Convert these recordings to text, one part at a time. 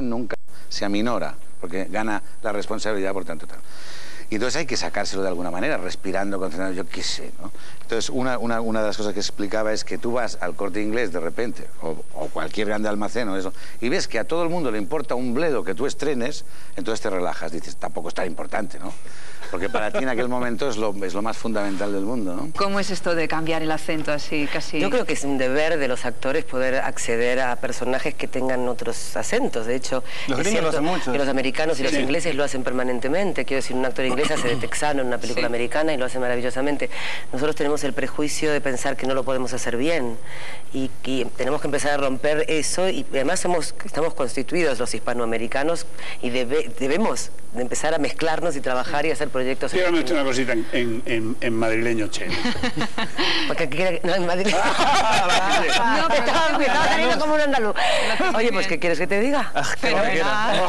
nunca se aminora, porque gana la responsabilidad por tanto tal. Y entonces hay que sacárselo de alguna manera, respirando, concentrando, yo qué sé, ¿no? Entonces, una, una, una, de las cosas que explicaba es que tú vas al corte inglés de repente, o, o, cualquier grande almacén o eso, y ves que a todo el mundo le importa un bledo que tú estrenes, entonces te relajas, dices, tampoco es tan importante, ¿no? Porque para ti en aquel momento es lo, es lo más fundamental del mundo, ¿no? ¿Cómo es esto de cambiar el acento así, casi...? Yo creo que es un deber de los actores poder acceder a personajes que tengan otros acentos. De hecho, los es lo hacen mucho. que los americanos y los ingleses lo hacen permanentemente. Quiero decir, un actor inglés hace de texano en una película sí. americana y lo hace maravillosamente. Nosotros tenemos el prejuicio de pensar que no lo podemos hacer bien y, y tenemos que empezar a romper eso y además somos, estamos constituidos los hispanoamericanos y debe, debemos de empezar a mezclarnos y trabajar y hacer proyectos. Quiero meter una cosita en, en, en, en madrileño, Che. Porque quiere, no, en madrileño. no, que estaba, me estaba saliendo como un andaluz. Oye, pues, ¿qué quieres que te diga? Ah, qué barbaridad.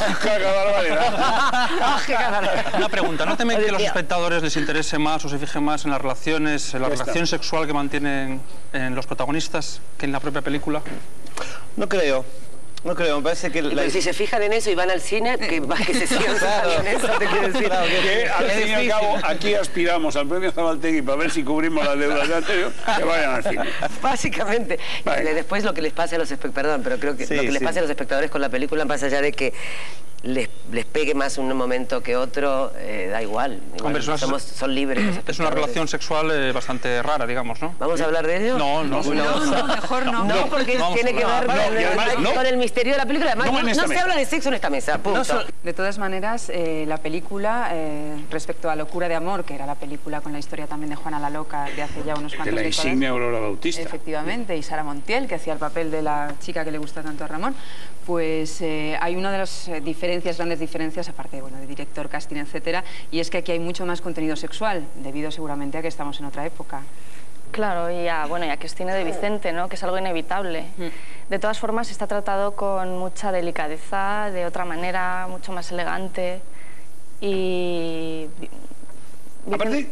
Una pregunta, ¿no temen que a los espectadores les interese más o se fijen más en las relaciones, en la relación sexual que mantienen en los protagonistas que en la propia película? No creo. No creo, me parece que... La... si se fijan en eso y van al cine, que, que se sigan claro. en eso, te quiero decir. Claro, que, que al fin y al cabo, aquí aspiramos al premio Zabaltegui para ver si cubrimos las deudas de anterior, que vayan al cine. Básicamente. Vale. Después lo que les pase a los espectadores, perdón, pero creo que sí, lo que les sí. pase a los espectadores con la película, más allá de que les, les, pegue más un momento que otro, eh, da igual. igual Hombre, somos, son libres. Es una relación sexual eh, bastante rara, digamos, ¿no? ¿Vamos a hablar de ello? No, no. No, no, no mejor no. No, porque tiene que ver con, el, con, el, misterio de la película. Además, no, se habla de sexo en esta mesa, punto. de todas maneras, eh, la película, eh, respecto a Locura de Amor, que era la película con la historia también de Juana la Loca de hace ya unos cuantos años. De la insignia Aurora Bautista. Efectivamente, y Sara Montiel, que hacía el papel de la chica que le gusta tanto a Ramón, pues eh, hay una de las diferencias, grandes diferencias, aparte bueno, de director, casting, etcétera, y es que aquí hay mucho más contenido sexual, debido seguramente a que estamos en otra época. Claro, y a, bueno, y a que es cine de Vicente, ¿no? que es algo inevitable. Mm. De todas formas, está tratado con mucha delicadeza, de otra manera, mucho más elegante. Y Aparte, eh,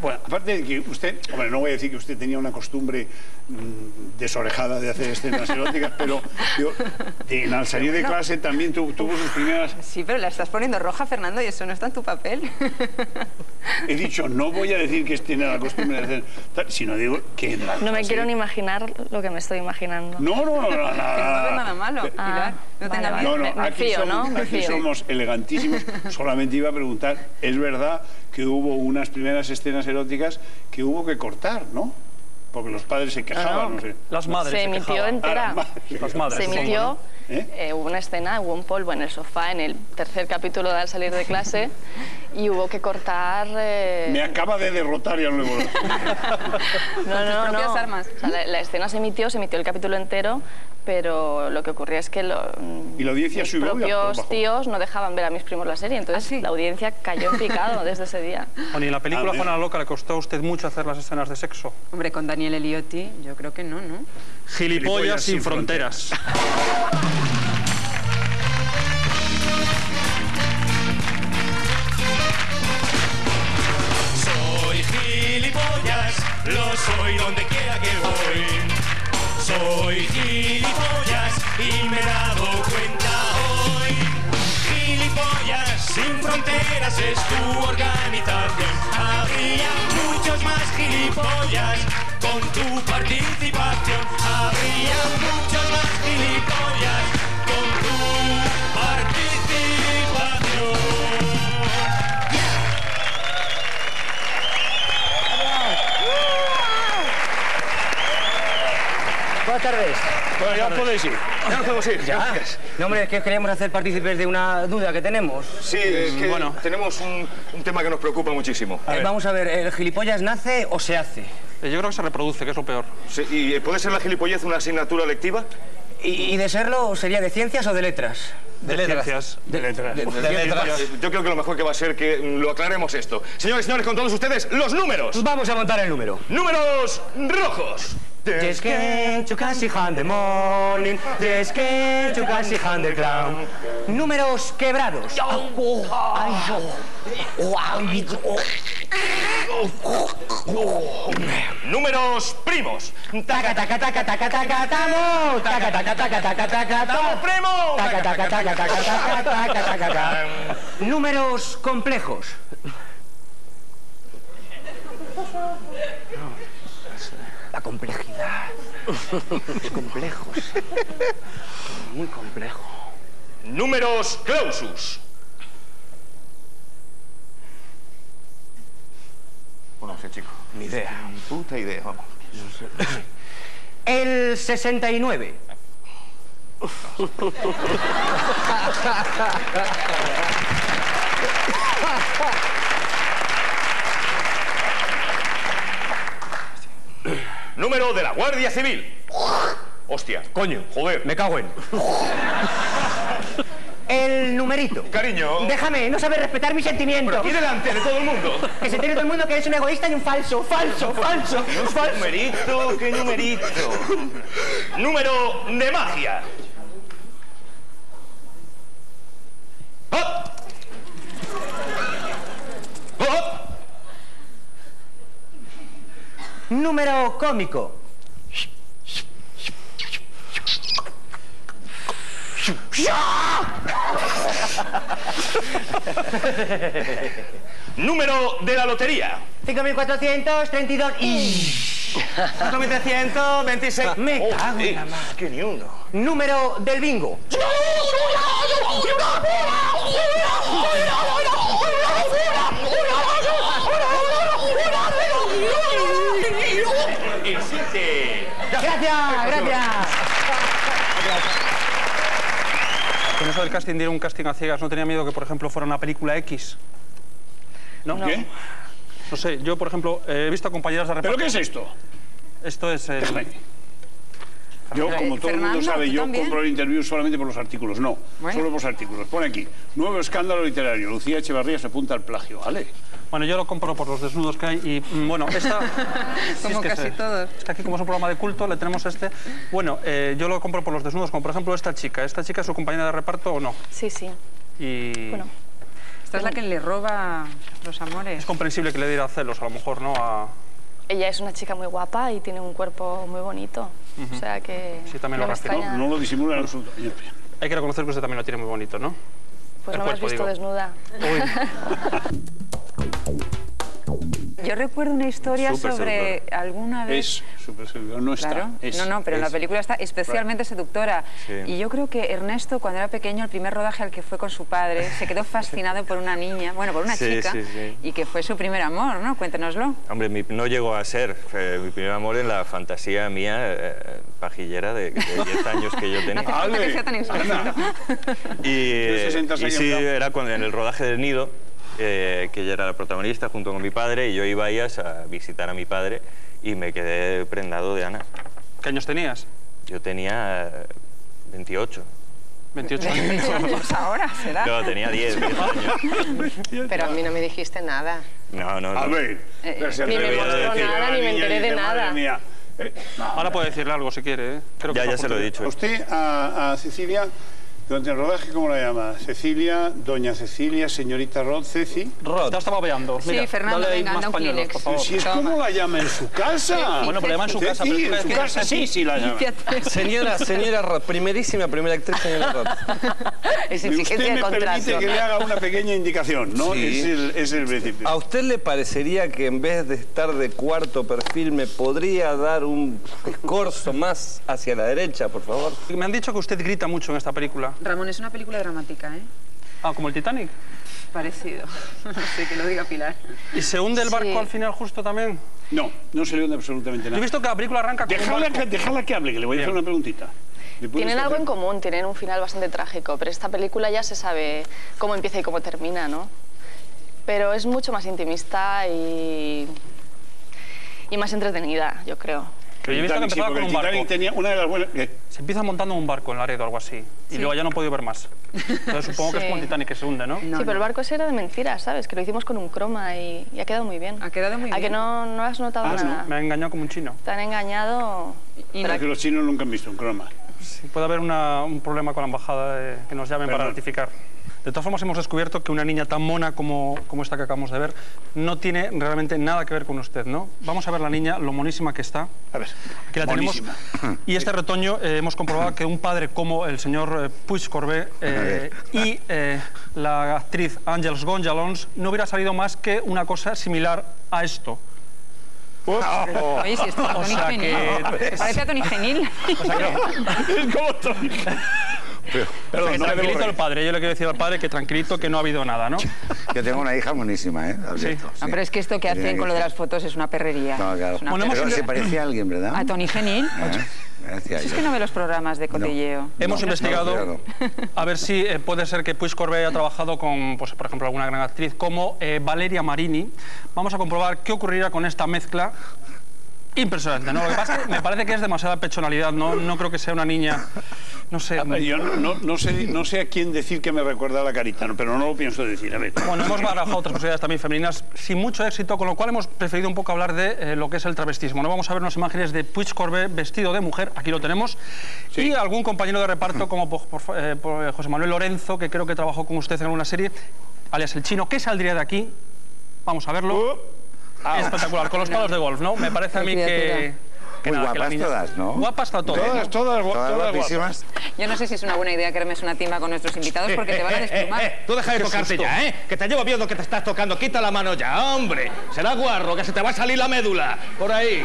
bueno, aparte de que usted, hombre, no voy a decir que usted tenía una costumbre desorejada de hacer escenas eróticas, pero yo, en, al salir de clase también tu, tuvo sus primeras... Sí, pero la estás poniendo roja, Fernando, y eso no está en tu papel. He dicho, no voy a decir que tiene la costumbre de hacer tal, sino digo que en la No clase... me quiero ni imaginar lo que me estoy imaginando. No, no, no, no, no, no es nada malo, ah. No, vale, no, no, me, me aquí, fío, somos, ¿no? Me aquí fío. somos elegantísimos. Solamente iba a preguntar, es verdad que hubo unas primeras escenas eróticas que hubo que cortar, ¿no? Porque los padres se quejaban, no, no. sé. Las madres Se se emitió quejaban. entera. Ah, las madres. Las madres. Se emitió. ¿Eh? eh, hubo una escena, hubo un polvo en el sofá en el tercer capítulo de Al salir de clase y hubo que cortar... eh, Me acaba de derrotar ya luego. No, no, no. armas. O sea, la, la escena se emitió, se emitió el capítulo entero, pero lo que ocurría es que lo, Y la audiencia mis subió propios tíos no dejaban ver a mis primos la serie, entonces ¿Ah, sí? la audiencia cayó en picado desde ese día. Bueno, y en la película A ver. Juana la Loca le costó a usted mucho hacer las escenas de sexo. Hombre, con Daniel Eliotti, yo creo que no, ¿no? Gilipollas, Gilipollas sin sin fronteras. lo soy donde quiera que voy. Soy gilipollas y me he dado cuenta hoy. Gilipollas sin fronteras es tu organización. Habría muchos más gilipollas con tu participación. Habría muchos más gilipollas tardes. Bueno, ya podéis ir. Ya nos podemos ir. ¿Ya? No, hombre, es que queríamos hacer partícipes de una duda que tenemos. Sí, es que bueno. tenemos un, un tema que nos preocupa muchísimo. Eh, vamos a ver, ¿el gilipollas nace o se hace? Eh, Yo creo que se reproduce, que es lo peor. Sí, ¿Y puede ser la gilipollez una asignatura lectiva? ¿Y, de serlo sería de ciencias o de letras? De, ciencias. De letras. De- de Eh, Yo creo que lo mejor que va a ser que lo aclaremos esto. Señores y señores, con todos ustedes, los números. Vamos a montar el número. Números rojos. Just get to Cassie the morning, just get to Cassie the clown. Números quebrados. Números primos. Taca, taca, taca, taca, taca, tamo. Taca, taca, taca, taca, taca, ¡Tamo tamo. primo! Taca, taca, taca, taca, taca, taca, taca, taca. Números complejos. La complejidad. Los complejos. Muy complejo. Números clausus. No sé, chico. Ni idea. Ni puta idea, vamos. El 69. Número de la Guardia Civil. Hostia. Coño. Joder. Me cago en. Numerito. Cariño. Déjame, no sabes respetar mis sentimientos. Aquí delante de todo el mundo. Que se entere todo el mundo que eres un egoísta y un falso, falso, falso, falso. Numerito, qué numerito. Número de magia. ¡Hop! ¡Hop! Número cómico. Número de la lotería. 5432 y... 5326. Me cago en la más que ni uno. Número del bingo. El 7. Gracias, gracias. Con eso del casting, a un casting a ciegas, ¿no tenía miedo que, por ejemplo, fuera una película X? ¿No? ¿Qué? No sé, yo, por ejemplo, he visto a compañeras de ¿Pero reparto... qué es esto? Esto es el... Yo, como todo el mundo sabe, ¿tú yo también? compro el interview solamente por los artículos. No, Bueno. solo por los artículos. Pone aquí, nuevo escándalo literario. Lucía Echevarría se apunta al plagio. ¿Vale? Bueno, yo lo compro por los desnudos que hay y, mm, bueno, esta... Sí, Como es que casi todos. Es que aquí, como es un programa de culto, le tenemos este... Bueno, eh, yo lo compro por los desnudos, como por ejemplo esta chica. ¿Esta chica es su compañera de reparto o no? Sí, sí. Y... Bueno, Esta es la que le roba los amores. Es comprensible que le diera celos, a lo mejor, ¿no? A... ella es una chica muy guapa y tiene un cuerpo muy bonito. O sea que Sí, también no lo extraña. No lo disimula en absoluto. Hay que reconocer que usted también lo tiene muy bonito, ¿no? Pues el no me has cuerpo, visto digo. desnuda. Yo recuerdo una historia Súper sobre alguna vez... Es súper seductor. No está. Claro, es, no, no, pero en la es. película está especialmente seductora. Sí. Y yo creo que Ernesto, cuando era pequeño, el primer rodaje al que fue con su padre, se quedó fascinado por una niña, bueno, por una Sí, chica, sí, sí. y que fue su primer amor, ¿no? Cuéntenoslo. Hombre, mi- no llegó a ser eh, mi primer amor en la fantasía mía eh, pajillera de, de 10 años que yo No tenía. hace que Ale, sea tan. Y, eh, y sí, era cuando, en el rodaje del Nido, eh, que ella era la protagonista junto con mi padre, y yo iba a a visitar a mi padre y me quedé prendado de Ana. ¿Qué años tenías? Yo tenía eh, 28. 28 20 años. ahora será. No, tenía 10, 10 años. Pero a mí no me dijiste nada. No, no, A no. ver. Eh, se ni me a mostró decir, nada, ni me enteré de dice, "Madre nada". mía". Eh, Ahora puede decirle algo si quiere, ¿eh? Creo que Ya, ya se lo he dicho. Usted a, a Cecilia, durante el rodaje, ¿cómo la llama? Cecilia, doña Cecilia, señorita Rod, Ceci. Ya estaba babeando. Sí, Mira, Fernando, dale venga, más anda un pañuelos, Kleenex. por favor. si es como la llama en su casa. Bueno, pero la llama en su casa. Pero en su ¿qué- casa sí, sí la llama. Señora, señora Roth, primerísima primera actriz, señora Roth. Es exigencia usted de me contrato. permite que le haga una pequeña indicación, ¿no? Sí. Es, el, es el principio. ¿A usted le parecería que en vez de estar de cuarto perfil me podría dar un escorzo más hacia la derecha, por favor? Me han dicho que usted grita mucho en esta película. Ramón, es una película dramática, ¿eh? Ah, como el Titanic. Parecido. No sé que lo diga Pilar. ¿Y se hunde el barco Sí. al final justo también? No, no se le hunde absolutamente Yo he nada. visto que la película arranca con un barco. que, hable, que le voy a hacer una preguntita. ¿Le puedes Tienen algo en común, tienen un final bastante trágico, pero esta película ya se sabe cómo empieza y cómo termina, ¿no? Pero es mucho más intimista y, y más entretenida, yo creo. Pero yo he visto que sí, empezaba porque con un barco. tenía una de las buenas... ¿qué? Se empieza montando un barco en Laredo o algo así. Y luego ya no he podido ver más. Entonces supongo que es Sí. como el Titanic que se hunde, ¿no? No, sí, no. pero el barco ese era de mentira, ¿sabes? Que lo hicimos con un croma y, y ha quedado muy bien. Ha quedado muy ¿A que bien. no, no has notado Ah, nada? Me ha engañado como un chino. Te han engañado. Y no- los chinos nunca han visto un croma. Sí, puede haber una- un problema con la embajada eh, que nos llamen para Perdón. ratificar. De todas formas, hemos descubierto que una niña tan mona como, como esta que acabamos de ver no tiene realmente nada que ver con usted, ¿no? Vamos a ver la niña, lo monísima que está. A ver, Aquí la tenemos. Y este retoño eh, hemos comprobado que un padre como el señor eh, Puig Corbet eh, y eh, la actriz Àngels Gonjalons no hubiera salido más que una cosa similar a esto. Oye, si es Tony sea Genil. que- ¿Se parece a Tony Genil? Es como Tony. Pero, Perdón, que no me debo tranquilito reír. al padre. Yo le quiero decir al padre que tranquilito, que no ha habido nada, ¿no? Yo tengo una hija monísima, ¿eh? Advierto, No, pero es que esto que hacen con lo de las fotos es una perrería. No, claro. Una Bueno, Pero se parecía a alguien, ¿verdad? ¿A Tony Genil? ¿Eh? Parecía Si es que no ve los programas de cotilleo. Hemos No, investigado no, a ver si eh, puede ser que Puig Corbet haya trabajado con, pues, por ejemplo, alguna gran actriz como eh, Valeria Marini. Vamos a comprobar qué ocurriría con esta mezcla. Impresionante, ¿no? Lo que pasa es que me parece que es demasiada pechonalidad, no, no creo que sea una niña, no sé... A ver, Yo no, no- no sé, no sé a quién decir que me recuerda a la carita, pero no lo pienso decir. A ver. Bueno, hemos barajado otras posibilidades también femeninas sin mucho éxito, con lo cual hemos preferido un poco hablar de eh, lo que es el travestismo. No vamos a ver unas imágenes de Puig Corbet vestido de mujer, aquí lo tenemos, y algún compañero de reparto como por- por- eh, por, eh, José Manuel Lorenzo, que creo que trabajó con usted en alguna serie, alias el chino, ¿qué saldría de aquí? Vamos a verlo. Ah. Espectacular, con los palos de golf, ¿no? Me parece a mí que... que Muy nada, que la guapas niña- todas, ¿no? Guapas. Todas, todas, gu- Todas todas guapísimas. Yo no sé si es una buena idea que armes una timba con nuestros invitados porque te van a desplumar. Tú deja de tocarte ya, ¿eh? Que te llevo viendo que te estás tocando. Quita la mano ya, hombre. Será guarro, que se te va a salir la médula. Por ahí.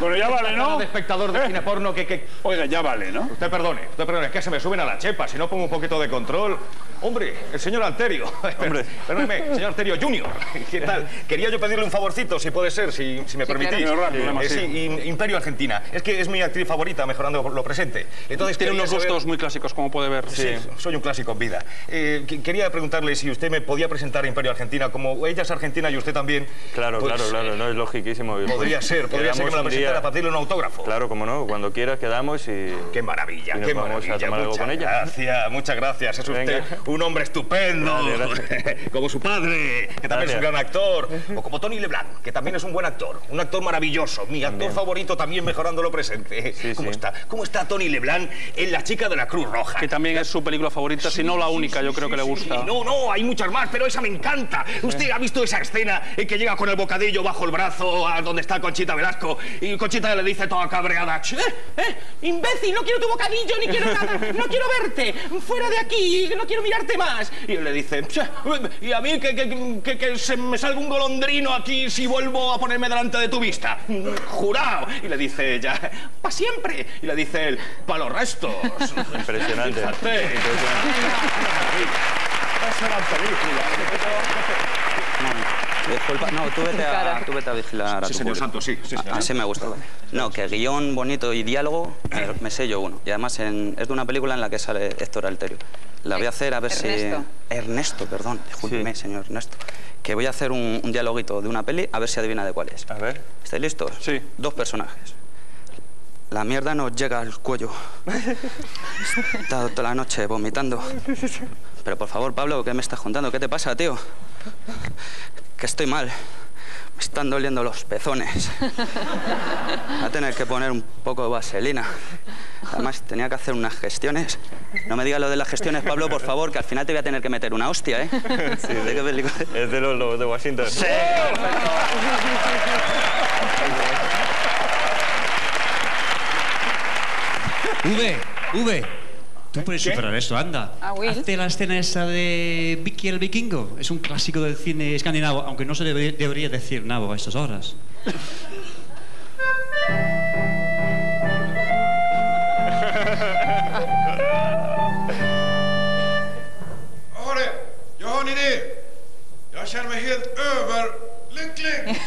Bueno, ya vale, ¿no? de espectador de ¿Eh? cine porno que, que... Oiga, ya vale, ¿no? Usted perdone, usted perdone, es que se me suben a la chepa, si no pongo un poquito de control. Hombre, el señor Alterio. Hombre. Perdóneme, señor Alterio Junior. ¿Qué tal? Quería yo pedirle un favorcito, si puede ser, si, si me Sí, permitís. claro. Eh, sí. sí, Im- Imperio Argentina. Es que es mi actriz favorita, mejorando lo presente. Entonces Tiene unos saber- gustos muy clásicos, como puede ver. Sí, soy un clásico en vida. Eh, que- quería preguntarle si usted me podía presentar a Imperio Argentina, como ella es argentina y usted también. Claro, pues, claro, claro, no es logiquísimo. Podría ser, podría ser que me la un día- presentara para pedirle un autógrafo. Claro, como no, cuando quieras quedamos y... Qué maravilla, Y nos qué vamos a maravilla. tomar algo con ella. Gracias, muchas gracias. Es usted Venga. un hombre estupendo. Vale, gracias. como su padre, que también es un Gracias. gran actor. O como Tony Leblanc, que también es un buen actor. Un actor maravilloso. Mi actor También. favorito también mejorando lo presente. Sí, ¿Cómo sí. está? ¿Cómo está Tony Leblanc en La chica de la Cruz Roja? Que también es su película favorita, si no la única, yo creo que le gusta. Sí, no, no, hay muchas más, pero esa me encanta. ¿Usted ha visto esa escena en que llega con el bocadillo bajo el brazo a donde está Conchita Velasco y Conchita le dice toda cabreada, "Ch, eh, eh, imbécil, no quiero tu bocadillo ni quiero nada, no quiero verte, fuera de aquí, no quiero mirarte más. Y él le dice, "Ch, y a mí que, que- que- que se me salga un golondrino aquí si vuelvo a ponerme delante de tu vista. Jurado. Y le dice ella, para siempre. Y le dice él, para los restos. Impresionante. Fíjate. Eso era película. Disculpa, no, tú vete a, tú vete a vigilar a Sí, tu señor. Santos, sí, sí, señor. Así me gusta. No, que guion bonito y diálogo me, me sé yo uno. Y además en- es de una película en la que sale Héctor Alterio. La voy a hacer a ver Ernesto. si... Ernesto, perdón. Discúlpeme, señor Ernesto. Que voy a hacer un, un dialoguito de una peli a ver si adivina de cuál es. A ver. ¿Estáis listos? Sí. Dos personajes. La mierda nos llega al cuello. He estado toda la noche vomitando. Pero por favor, Pablo, ¿qué me estás contando? ¿Qué te pasa, tío? Que estoy mal. Me están doliendo los pezones. Voy a tener que poner un poco de vaselina. Además, tenía que hacer unas gestiones. No me digas lo de las gestiones, Pablo, por favor, que al final te voy a tener que meter una hostia, ¿eh? Sí, ¿De qué película? Es de los lobos de Washington. Sí. V, V. Tú puedes superar esto, anda. Ah, Will. Hazte la escena esa de Vicky el Vikingo. Es un clásico del cine escandinavo, aunque no se debe- debería decir nabo a estas horas. Hörru, jag har en idé. Jag känner mig helt överlycklig.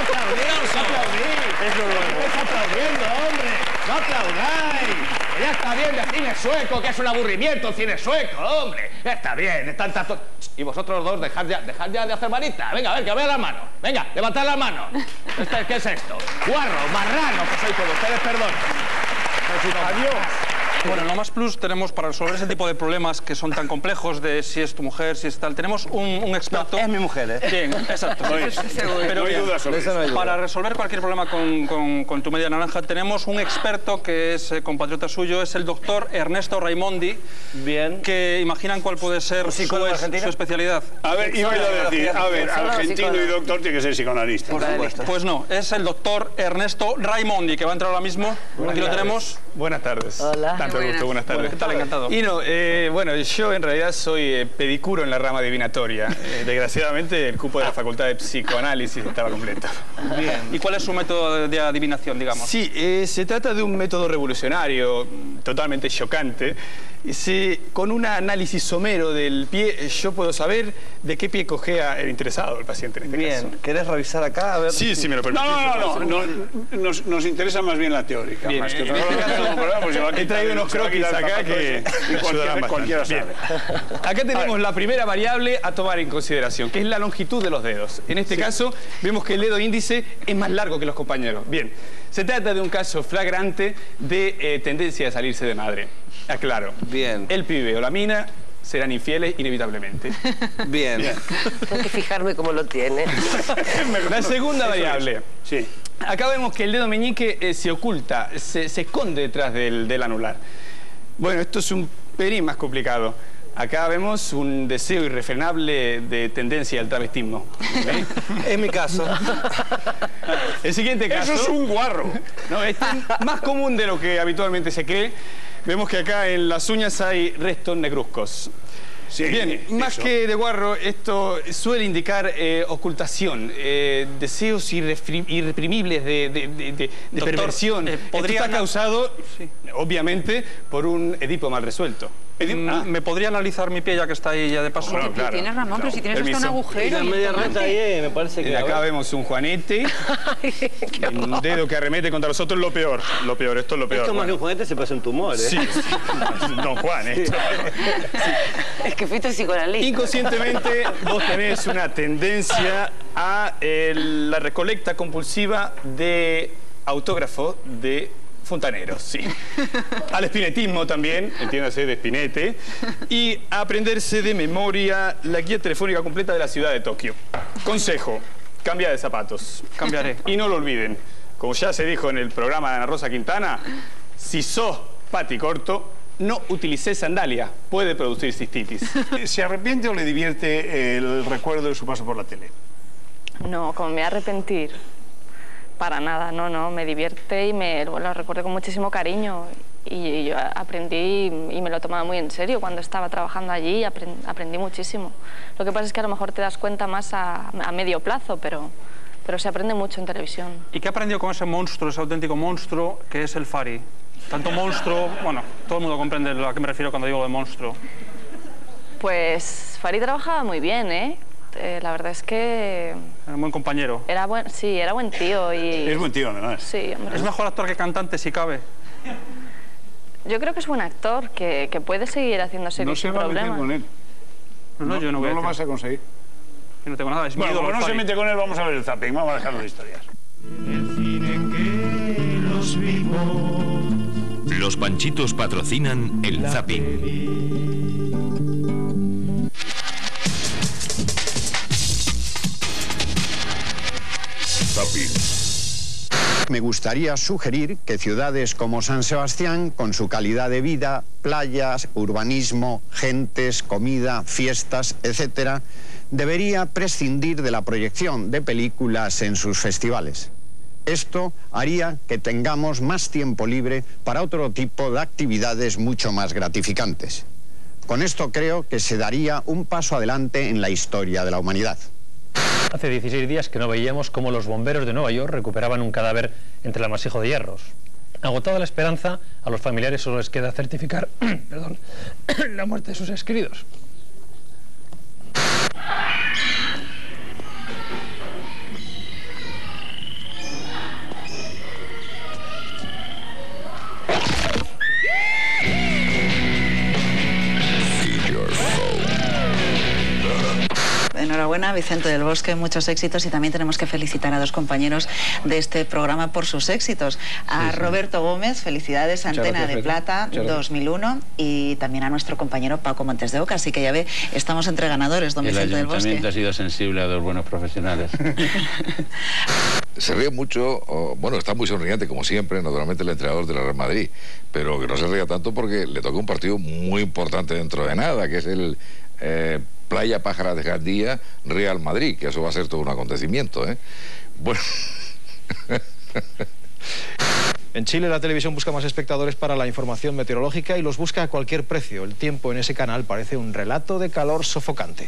Aplaudiros, aplaudid. Estáis aplaudiendo, hombre. No aplaudáis. Ya está bien de cine sueco, que es un aburrimiento el cine sueco, hombre. Está bien, están tanto... Y vosotros dos, dejad ya, dejad ya de hacer manita. Venga, a ver, que vea la mano. Venga, levantad la mano. Este- ¿Qué es esto? Guarro, marrano, que soy todos ustedes, perdón. Adiós. Bueno, en lo más plus tenemos para resolver ese tipo de problemas que son tan complejos de si es tu mujer, si es tal, tenemos un, un experto. es mi mujer, ¿eh? Bien, exacto. No hay- Pero no hay bien, duda sobre Eso para resolver cualquier problema con, con- con tu media naranja tenemos un experto que es eh, compatriota suyo, es el doctor Ernesto Raimondi, Bien. que imaginan cuál puede ser su, es- su especialidad. A ver, iba a decir, a ver, argentino y doctor tiene que ser psicoanalista. Por supuesto. Pues no, es el doctor Ernesto Raimondi, que va a entrar ahora mismo. Aquí lo tenemos. Buenas tardes. Hola. Tanto gusto, buenas tardes. ¿Qué tal? Encantado. Y no, eh, bueno, yo en realidad soy eh, pedicuro en la rama divinatoria. Eh, desgraciadamente el cupo de la Facultad de Psicoanálisis estaba completo. ¿Y cuál es su método de, adivinación, digamos? Sí, eh, se trata de un método revolucionario, totalmente chocante. Se- con un análisis somero del pie, eh, yo puedo saber de qué pie cojea el interesado, el paciente en este caso. Bien. ¿Querés revisar acá? A ver. Sí, sí, me lo permitís. No, no, no, no, no, nos, nos interesa más bien la teórica, Bien, más que en este caso, No, he traído unos croquis acá que cualquiera, cualquiera Bien. sabe. Acá tenemos la primera variable a tomar en consideración, que es la longitud de los dedos. En este caso, vemos que el dedo índice es más largo que los compañeros. Bien, se trata de un caso flagrante de eh, tendencia a salirse de madre. Aclaro. Bien. El pibe o la mina serán infieles inevitablemente. Bien. Tengo que fijarme cómo lo tiene. La segunda variable. Sí. Acá vemos que el dedo meñique eh, se oculta, se, se esconde detrás del, del anular. Bueno, esto es un pelín más complicado. Acá vemos un deseo irrefrenable de tendencia al travestismo. ¿ok? Es mi caso. El siguiente caso... Eso es un guarro. No, este es más común de lo que habitualmente se cree. Vemos que acá en las uñas hay restos negruzcos. Sí, Bien, más eso. que de guarro, esto suele indicar eh, ocultación, eh, deseos irreprimibles de, de- de- de- de Doctor, perversión. eh, Esto ¿podría está causado, obviamente, por un Edipo mal resuelto. Mm, Ah, ¿Me podría analizar mi pie ya que está ahí ya de paso? Bueno, ¿Qué claro, tienes, Ramón? Pero si tienes hasta un agujero. Y la y media el reta ahí, eh, me parece y que. a acá vemos un Juanete, un dedo que arremete contra los otros, lo peor. Lo peor, esto es lo peor. Esto más que un juguete se parece un tumor, ¿eh? Sí, sí. Don Juan, esto. Es que fuiste psicoanalista. Inconscientemente vos tenés una tendencia a eh, la recolecta compulsiva de autógrafo de fontaneros, sí. Al espinetismo también, entiéndase de espinete, y a aprenderse de memoria la guía telefónica completa de la ciudad de Tokio. Consejo, cambia de zapatos. Cambiaré. Y no lo olviden, como ya se dijo en el programa de Ana Rosa Quintana, si sos pati corto, no utilices sandalia, puede producir cistitis. ¿Se arrepiente o le divierte el recuerdo de su paso por la tele? No, como me voy a arrepentir. Para nada, no, no, me divierte y me lo recuerdo con muchísimo cariño. Y yo aprendí y me lo tomaba muy en serio cuando estaba trabajando allí, apren- aprendí muchísimo. Lo que pasa es que a lo mejor te das cuenta más a, a medio plazo, pero, pero se aprende mucho en televisión. ¿Y qué aprendió con ese monstruo, ese auténtico monstruo que es el Fari? Tanto monstruo, bueno, todo el mundo comprende a qué me refiero cuando digo de monstruo. Pues Farid trabajaba muy bien, ¿eh? Eh, la verdad es que Era un buen compañero. era buen, sí, era buen tío y... Es buen tío, además. Sí, hombre. Es mejor actor que cantante si cabe. Yo creo que es buen actor, que, que puede seguir haciendo series No se sin va a meter problema. con él. No, no, yo no, voy a lo vas a conseguir. Yo no tengo nada, es Bueno, como no el se mete con él, vamos a ver el zapping. Vamos a dejarlo de historias. Los panchitos patrocinan el zapping. Me gustaría sugerir que ciudades como San Sebastián, con su calidad de vida, playas, urbanismo, gentes, comida, fiestas, etc., debería prescindir de la proyección de películas en sus festivales. Esto haría que tengamos más tiempo libre para otro tipo de actividades mucho más gratificantes. Con esto creo que se daría un paso adelante en la historia de la humanidad. Hace 16 días que no veíamos cómo los bomberos de Nueva York recuperaban un cadáver entre el amasijo de hierros. Agotada la esperanza, a los familiares solo les queda certificar la muerte de sus seres enhorabuena, Vicente del Bosque, muchos éxitos y también tenemos que felicitar a dos compañeros de este programa por sus éxitos. A Roberto Gómez, felicidades, Muchas Antena gracias, de. Plata Muchas gracias. 2001 y también a nuestro compañero Paco Montes de Oca, así que ya ve, estamos entre ganadores, don El Vicente del Bosque. ayuntamiento ha sido sensible a dos buenos profesionales. Se ríe mucho, o, bueno, está muy sonriente como siempre, naturalmente el entrenador del Real Madrid, pero que no se ría tanto porque le toca un partido muy importante dentro de nada, que es el eh, Playa Pájara de Real Madrid, que eso va a ser todo un acontecimiento, ¿eh? Bueno. En Chile la televisión busca más espectadores para la información meteorológica y los busca a cualquier precio. El tiempo en ese canal parece un relato de calor sofocante.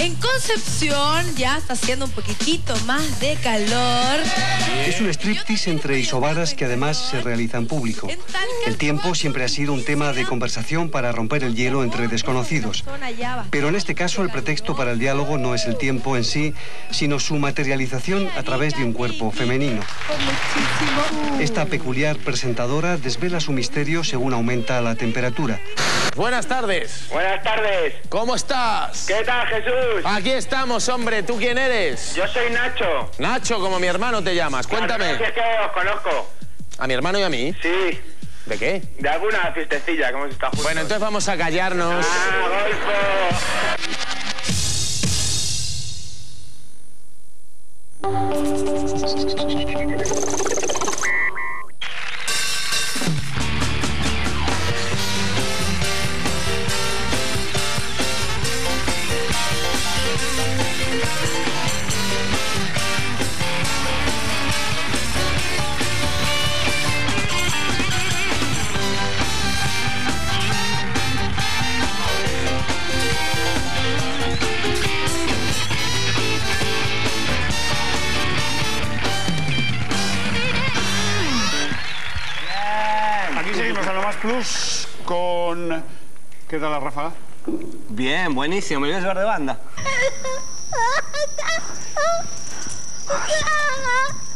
En Concepción ya está haciendo un poquitito más de calor. Es un striptease entre isobaras que además se realiza en público. El tiempo siempre ha sido un tema de conversación para romper el hielo entre desconocidos. Pero en este caso el pretexto para el diálogo no es el tiempo en sí, sino su materialización a través de un cuerpo femenino. Esta peculiar presentadora desvela su misterio según aumenta la temperatura. Buenas tardes. Buenas tardes. ¿Cómo estás? ¿Qué tal, Jesús? Aquí estamos, hombre. ¿Tú quién eres? Yo soy Nacho. Nacho, como mi hermano te llamas. Cuéntame. Es que os conozco. ¿A mi hermano y a mí? Sí. ¿De qué? De alguna fiestecilla que hemos estado juntos. Bueno, entonces vamos a callarnos. ¡Ah, Golfo! Bien, buenísimo. Me voy a llevar de banda.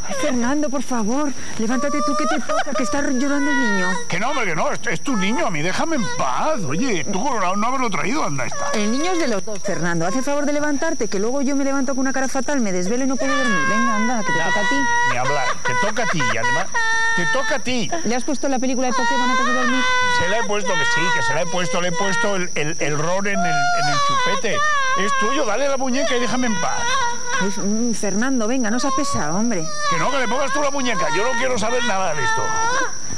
Ay, Fernando, por favor, levántate tú que te toca, que está llorando el niño. Que no, hombre, que no, es, es tu niño, a mí déjame en paz. Oye, tú no, no haberlo traído, anda está. El niño es de los dos, Fernando. Haz el favor de levantarte, que luego yo me levanto con una cara fatal, me desvelo y no puedo dormir. Venga, anda, que te toca a ti. Ni hablar, te toca a ti, y además, te toca a ti. ¿Le has puesto la película de Pokémon antes de dormir? Se la he puesto, que sí, que se la he puesto, le he puesto el, el, el ron en el, en el chupete. Es tuyo, dale la muñeca y déjame en paz. Ay, mm, Fernando, venga, no seas pesado, hombre. Que no, que le pongas tú la muñeca, yo no quiero saber nada de esto.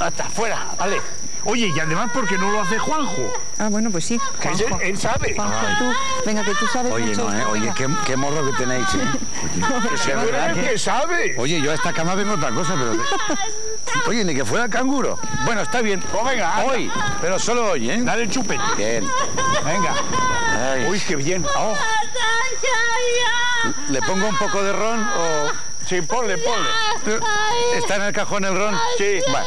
Hasta fuera, vale. Oye, y además porque no lo hace Juanjo. Ah, bueno, pues sí. Que él, Juanjo. él sabe. Juanjo, tú, venga, que tú sabes Oye, mucho. no, ¿eh? Oye, qué, qué morro que tenéis, ¿eh? No, Que que sabe. Oye, yo a esta cama vengo otra cosa, pero... Oye, ni que fuera canguro. Bueno, está bien. Pues venga, anda. Hoy, pero solo hoy, ¿eh? Dale el chupete. Bien. Venga. Ay. Uy, qué bien. Oh. ¿Le pongo un poco de ron o...? Sí, ponle, ponle. ¿Está en el cajón el ron? Sí. Va.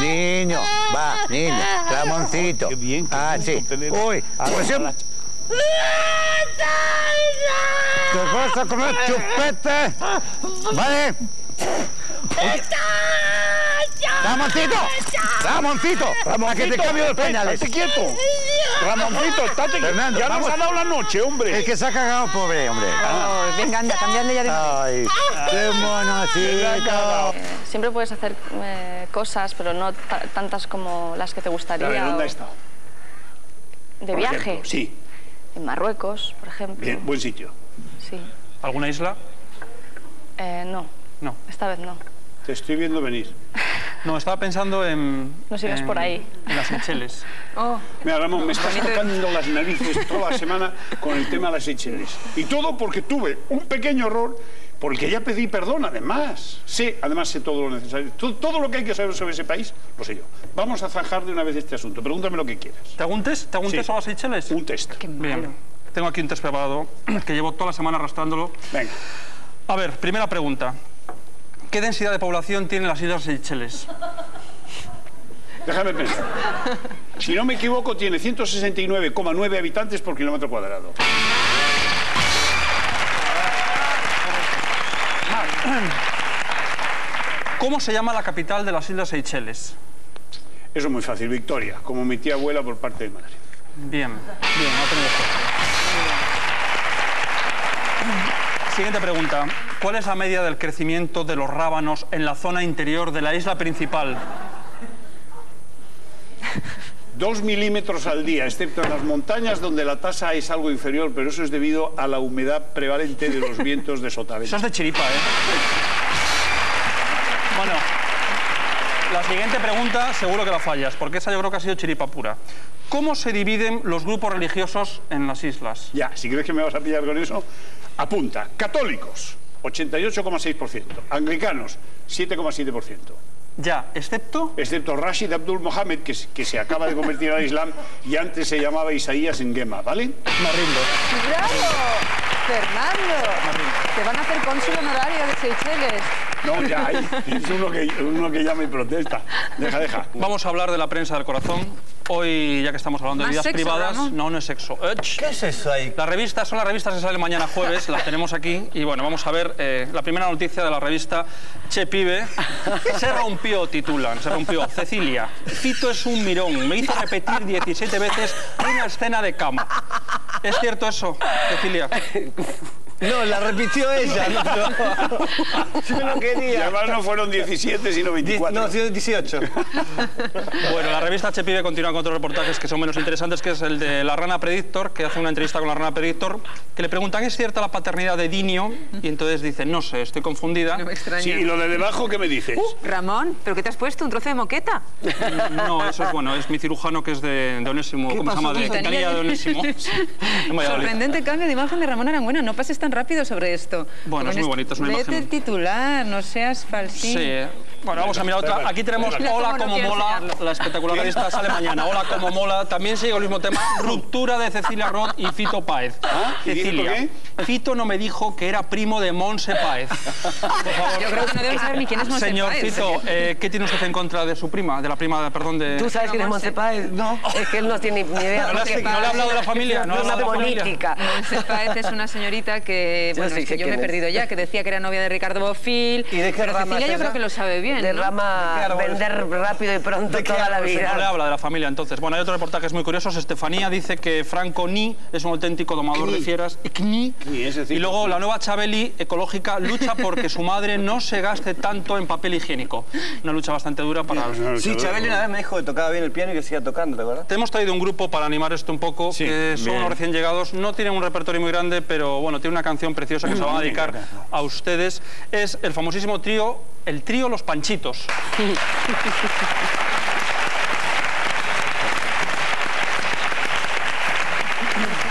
Niño, va, niño. Ramoncito. Qué bien, qué Ah, sí. tener- Uy, presión. ¿Te vas a comer chupete? ¿Vale? ¡Ramoncito! ¡Ramoncito! ¡Para que te cambio los pañales! Estate quieto. Ramoncito, estate Fernando, Ya vamos. nos ha dado la noche, hombre. Es que se ha cagado, pobre, hombre. Ay, venga, anda, cambiarle ya de... Ay, qué monocito. Siempre puedes hacer eh, cosas, pero no ta- tantas como las que te gustaría. Dale, ¿dónde o- ha estado? De Por viaje. ejemplo, Sí, En Marruecos, por ejemplo. bien, buen sitio. Sí. ¿Alguna isla? Eh, no. No. Esta vez no. Te estoy viendo venir. No, estaba pensando en... No sigas en- por ahí. En las Seychelles. Oh. Mira, Ramón, me estás tocando las narices toda la semana con el tema de las Seychelles. Y todo porque tuve un pequeño error por el que ya pedí perdón, además. Sé, además sé todo lo necesario. Todo, todo lo que hay que saber sobre ese país, lo sé yo. Vamos a zanjar de una vez este asunto. Pregúntame lo que quieras. ¿Te hago un test? ¿Te hago un Sí. test a las Seychelles? Un test. Bien. Tengo aquí un test preparado que llevo toda la semana arrastrándolo. Venga. A ver, primera pregunta. ¿Qué densidad de población tienen las Islas Seychelles? Déjame pensar. Si no me equivoco, tiene 169,9 habitantes por kilómetro cuadrado. ¿Cómo se llama la capital de las Islas Seychelles? Eso es muy fácil, Victoria, como mi tía abuela por parte de madre. Bien, bien, no tengo Siguiente pregunta. ¿Cuál es la media del crecimiento de los rábanos en la zona interior de la isla principal? Dos milímetros al día, excepto en las montañas donde la tasa es algo inferior, pero eso es debido a la humedad prevalente de los vientos de sotavento. Eso es de chiripa, ¿eh? Bueno, la siguiente pregunta seguro que la fallas, porque esa yo creo que ha sido chiripa pura. ¿Cómo se dividen los grupos religiosos en las islas? Ya, si crees que me vas a pillar con eso, apunta. Católicos, 88,6%. Anglicanos, 7,7%. Ya, excepto... Excepto Rashid Abdul Mohammed, que, se- que se acaba de convertir al Islam y antes se llamaba Isaías en Gema, ¿vale? Me rindo. ¡Bravo! Fernando, te van a hacer cónsul honorario de Seychelles. No, ya hay. Es uno que, uno que llama y protesta. Deja, deja. Vamos a hablar de la prensa del corazón. Hoy, ya que estamos hablando de ¿Más vidas sexo, privadas, Ramón? no, no es sexo. ¿Qué es eso ahí? Las revistas son las revistas que salen mañana jueves, las tenemos aquí. Y bueno, vamos a ver eh, la primera noticia de la revista Che Pibe. Se rompió, titulan, se rompió. Cecilia, Fito es un mirón. Me hizo repetir 17 veces una escena de cama. ¿Es cierto eso, Cecilia? No, la repitió ella. No, no. Yo no Y quería. además no fueron 17, sino 24. No, 18. Bueno, la revista Che Pibe continúa con otros reportajes que son menos interesantes, que es el de la rana Predictor, que hace una entrevista con la rana Predictor, que le preguntan, ¿es cierta la paternidad de Dinio? Y entonces dice, no sé, estoy confundida. No me extraña. Sí, y lo de debajo, ¿qué me dices? Ramón, ¿pero qué te has puesto? ¿Un trozo de moqueta? No, eso es bueno, es mi cirujano que es de, de Onésimo, ¿cómo se llama? De Quintanilla de Onésimo. Sí. Sorprendente cambio de imagen de Ramón Arangüena. No pases tan rápido sobre esto. Bueno, es muy est- bonito, es una imagen- titular, no seas falsín. Sí. Bueno, vamos a mirar otra. Aquí tenemos Mira Hola como mola, enseñarlo. la espectacular revista sale mañana. Hola como mola. También sigue el mismo tema. Ruptura de Cecilia Roth y Fito Páez. ¿Y dijo Cecilia, Fito no me dijo que era primo de Monse Páez. Por favor. Yo creo que no debes saber ni quién es Monse Señor Páez. Fito, eh, ¿qué tiene usted en contra de su prima? De la prima, perdón, de... ¿Tú sabes quién es Monse Páez? No. Es que él no tiene ni idea. ¿No le ha hablado de la familia? ¿No le ha es una hablado de la política. Monse Páez es una señorita que, Yo bueno, sí es sé que yo me he perdido ya, que decía que era novia de Ricardo Bofill. ¿Y de Cecilia yo creo que lo sabe bien, De ¿no? rama vender rápido y pronto toda la vida. No le habla de la familia, entonces. Bueno, hay otros reportajes muy curiosos. Estefanía dice que Franco Ni es un auténtico domador de fieras. Kni. Y luego la nueva Chabeli ecológica lucha porque su madre no se gaste tanto en papel higiénico. Una lucha bastante dura para... Sí, Chabeli una vez me dijo que tocaba bien el piano y que siga tocando, ¿te acuerdas? Te hemos traído un grupo para animar esto un poco, que son bien. unos recién llegados. No tienen un repertorio muy grande, pero bueno, tiene una canción preciosa que se la van a dedicar a ustedes. Es el famosísimo trío, el trío Los Panchitos.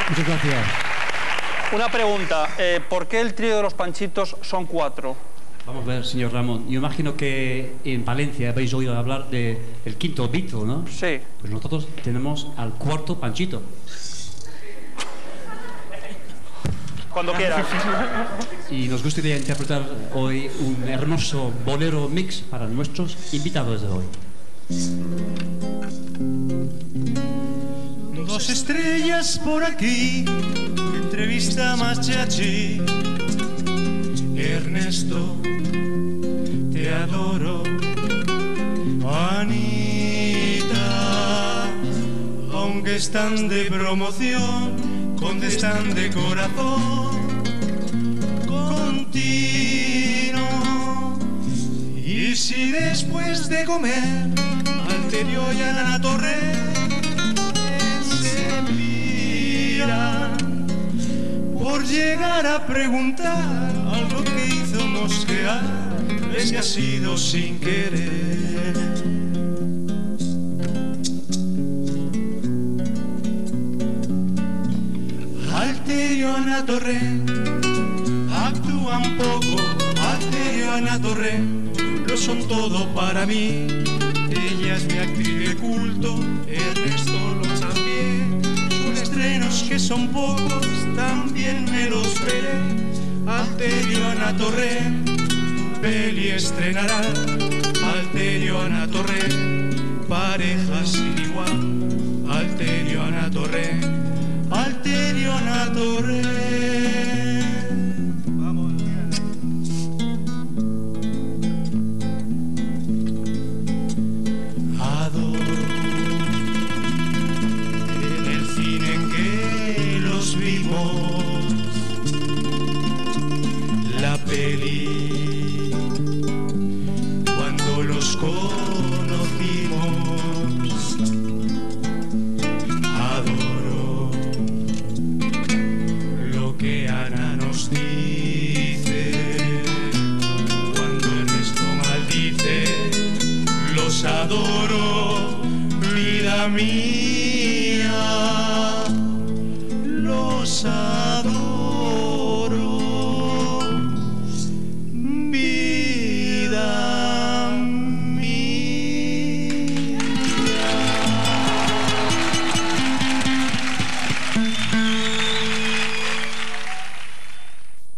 Muchas gracias. Una pregunta, eh, ¿por qué el trío de Los Panchitos son cuatro? Vamos a ver, señor Ramón. Yo imagino que en Valencia habéis oído hablar del quinto Beatle, ¿no? Sí. Pues nosotros tenemos al cuarto Panchito. Cuando quieras. Y nos gustaría interpretar hoy un hermoso bolero mix para nuestros invitados de hoy. Dos estrellas por aquí, entrevista más chachi. Ernesto, te adoro. Anita, aunque están de promoción, contestan de corazón. Continuo. Y si después de comer, Alterio y Ana Torre se miran por llegar a preguntar algo que hizo mosquear, es que ha sido sin querer. Alterio Ana Torre actúan poco, Alterio Ana Torre lo son todo para mí. Ella es mi actriz de culto, Ernesto lo también. Sus estrenos que son pocos, también me los veré. Alterio Ana Torre, peli estrenará. Alterio Ana Torre, pareja